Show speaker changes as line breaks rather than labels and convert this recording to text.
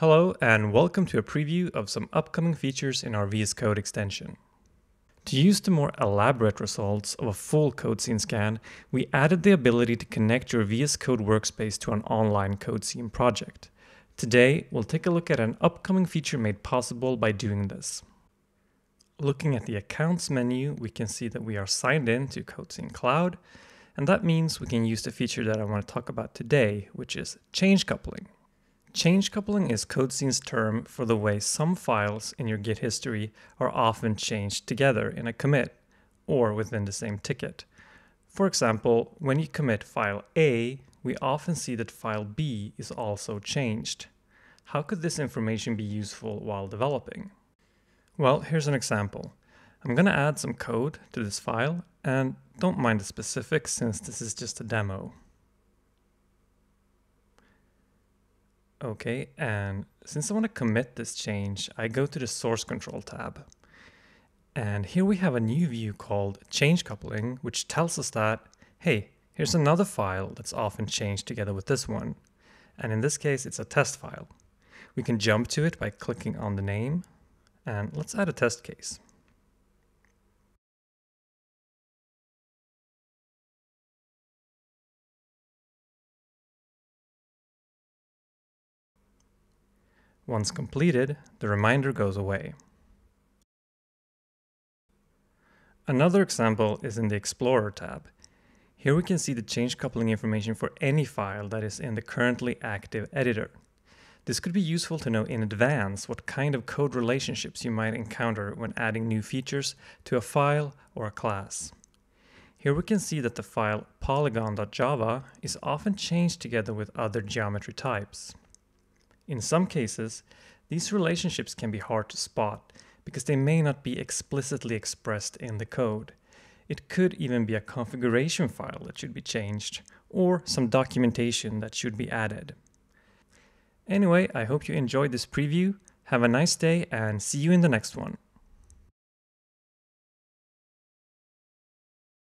Hello and welcome to a preview of some upcoming features in our VS Code extension. To use the more elaborate results of a full CodeScene scan, we added the ability to connect your VS Code workspace to an online CodeScene project. Today, we'll take a look at an upcoming feature made possible by doing this. Looking at the Accounts menu, we can see that we are signed in to CodeScene Cloud, and that means we can use the feature that I want to talk about today, which is change coupling. Change coupling is CodeScene's term for the way some files in your Git history are often changed together in a commit or within the same ticket. For example, when you commit file A, we often see that file B is also changed. How could this information be useful while developing? Well, here's an example. I'm going to add some code to this file, and don't mind the specifics since this is just a demo. Okay, and since I want to commit this change, I go to the Source Control tab. And here we have a new view called Change Coupling, which tells us that, hey, here's another file that's often changed together with this one. And in this case, it's a test file. We can jump to it by clicking on the name, and let's add a test case. Once completed, the reminder goes away. Another example is in the Explorer tab. Here we can see the change coupling information for any file that is in the currently active editor. This could be useful to know in advance what kind of code relationships you might encounter when adding new features to a file or a class. Here we can see that the file polygon.java is often changed together with other geometry types. In some cases, these relationships can be hard to spot because they may not be explicitly expressed in the code. It could even be a configuration file that should be changed, or some documentation that should be added. Anyway, I hope you enjoyed this preview. Have a nice day and see you in the next one.